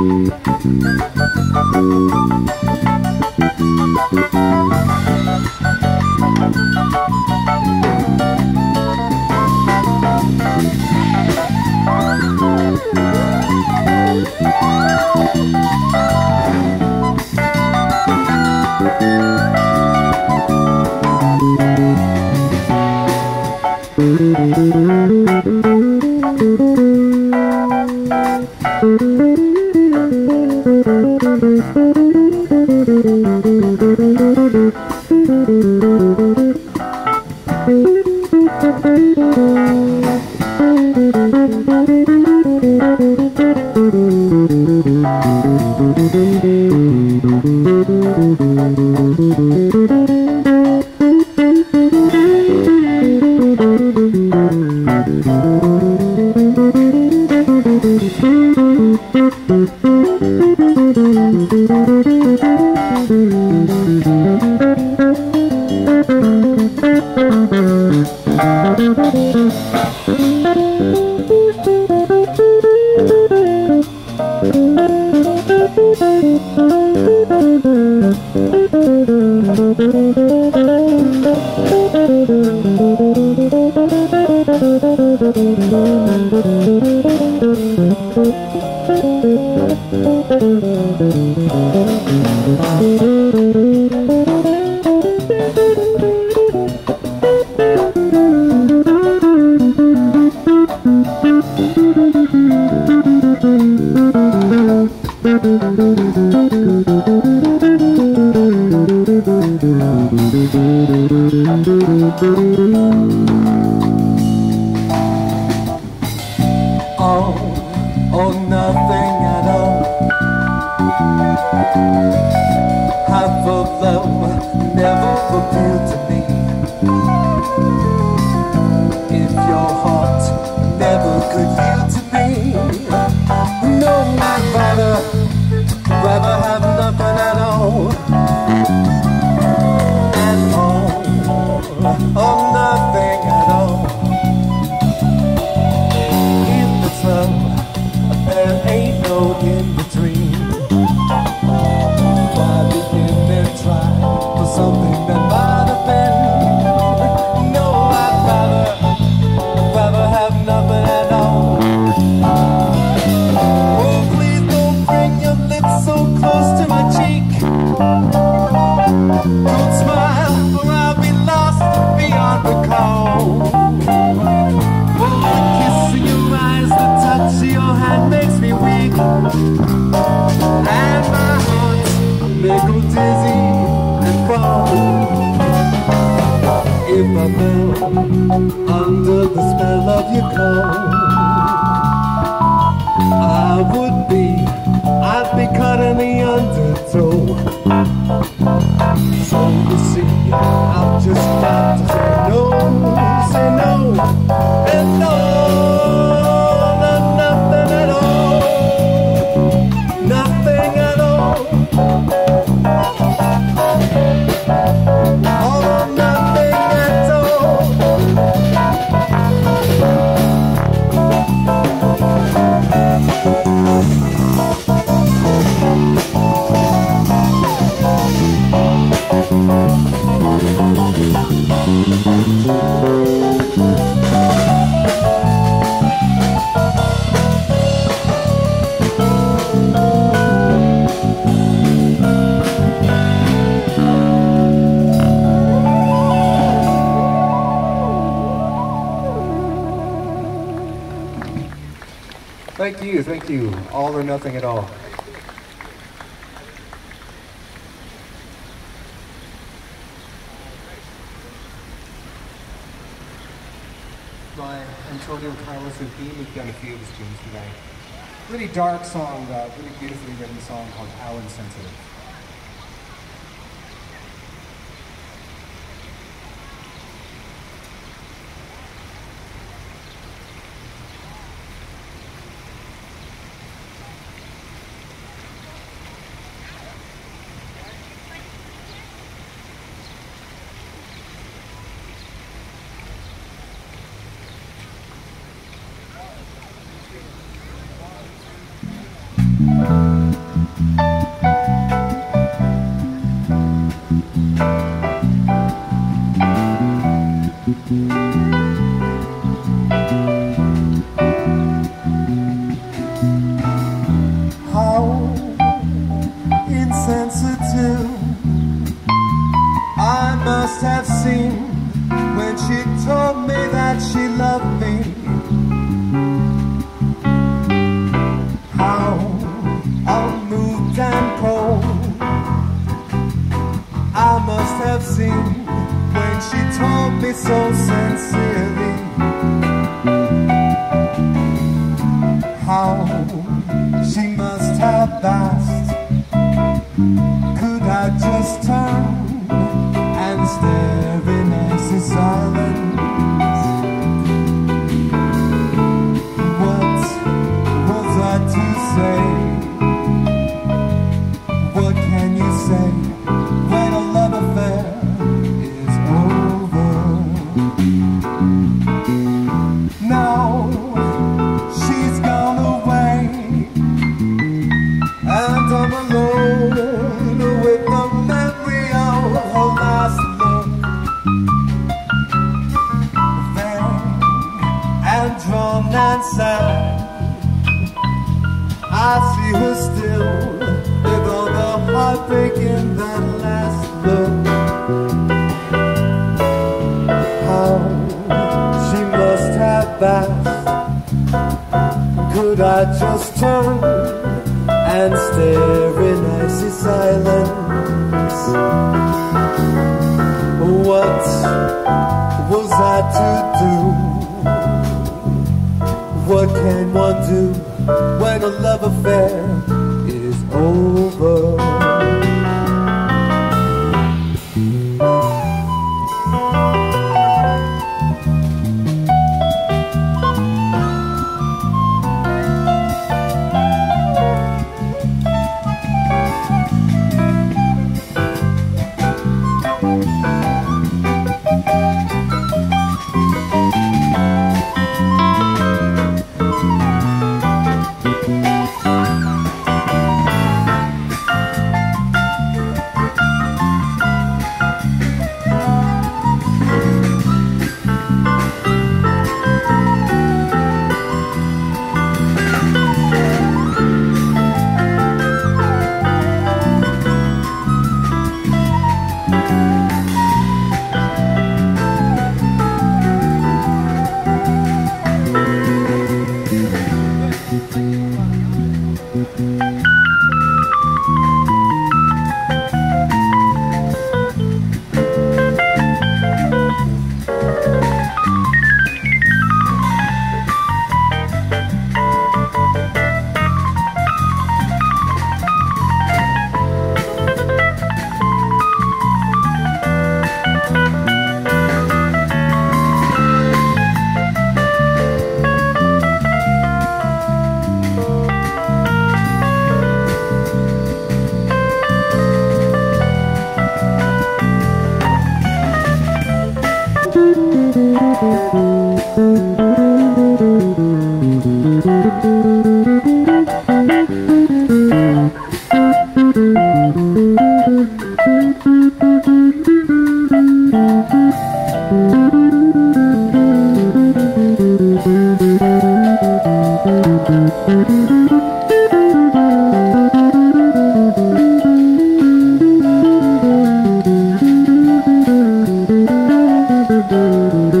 Thank you. caught in the undertow. So you see, I've just got to nothing at all. By Antonio Carlos Jobim, we've done a few of his tunes today. Really dark song, uh, really beautifully written song called How Insensitive. Could I just turn? Passed. Could I just turn and stare in icy silence? What was I to do? What can one do when a love affair is over?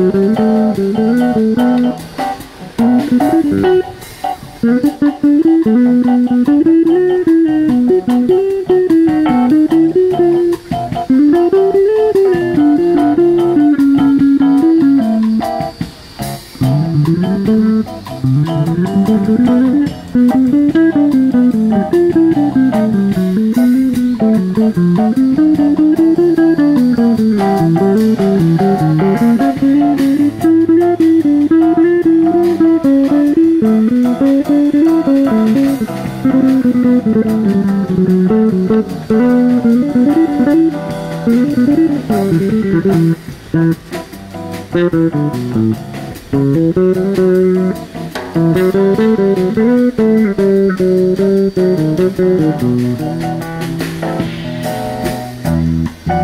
Mm-hmm.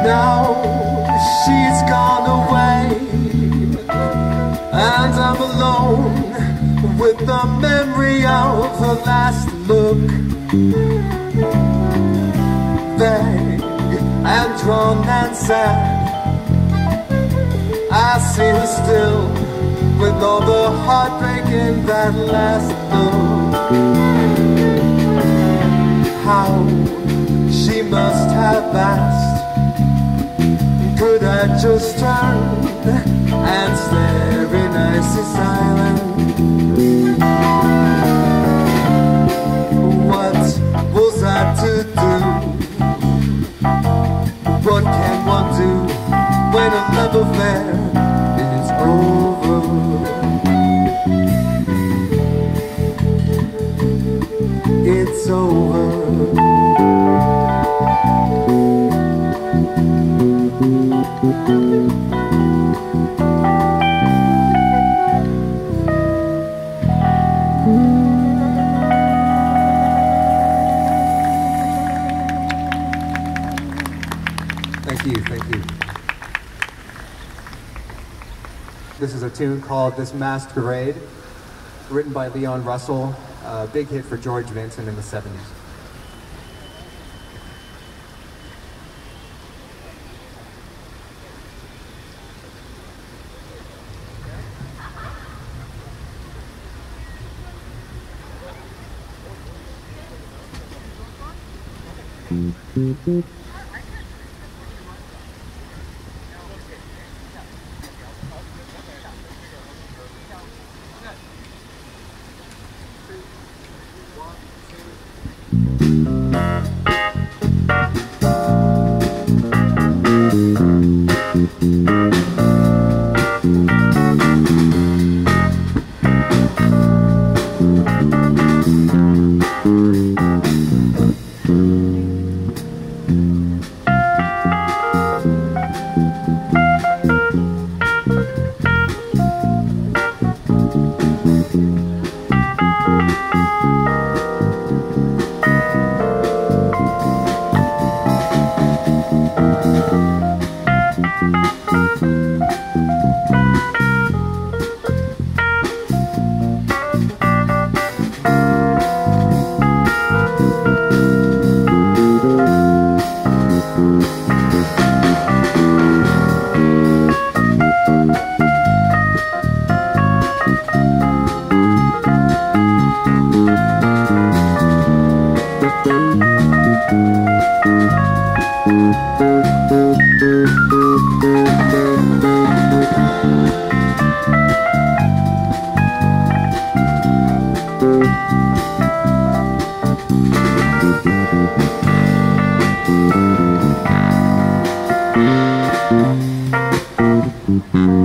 Now she's gone away, and I'm alone with the memory of her last look. Vague and drawn and sad. I see her still with all the heartbreak in that last look. How she must have asked. Could I just turn and stare in icy silence? What was I to do? tune called This Masquerade, written by Leon Russell, a big hit for George Benson in the 70s. Mm-hmm. Mm-hmm.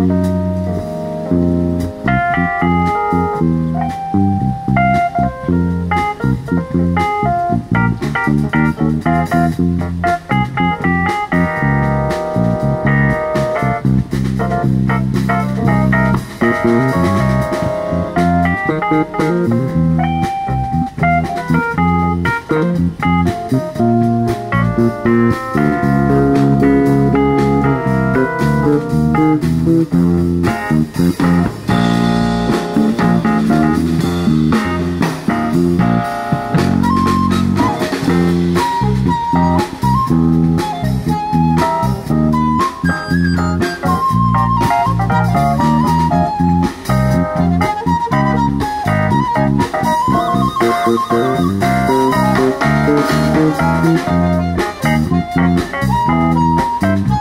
Thank you.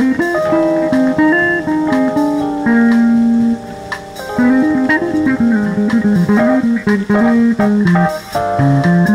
thank you.